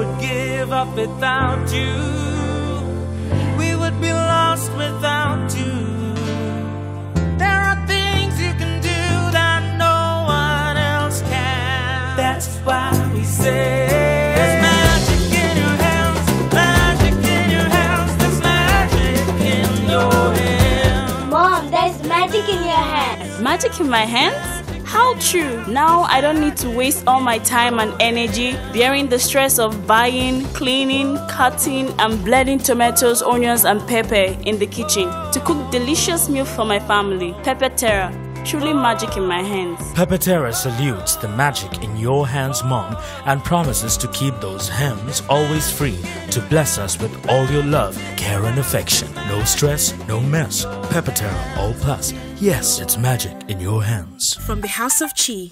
would give up without you. We would be lost without you. There are things you can do that no one else can. That's why we say. There's magic in your hands, magic in your hands, there's magic in your hands. Mom, there's magic in your hands. Magic in my hands? How true! Now I don't need to waste all my time and energy bearing the stress of buying, cleaning, cutting, and blending tomatoes, onions, and pepper in the kitchen to cook delicious meal for my family. Peppe Terra, truly magic in my hands. Peppe Terra salutes the magic in your hands, Mom, and promises to keep those hands always free to bless us with all your love, care, and affection. No stress, no mess. Peppe Terra All Plus. Yes, it's magic in your hands. From the House of Chi,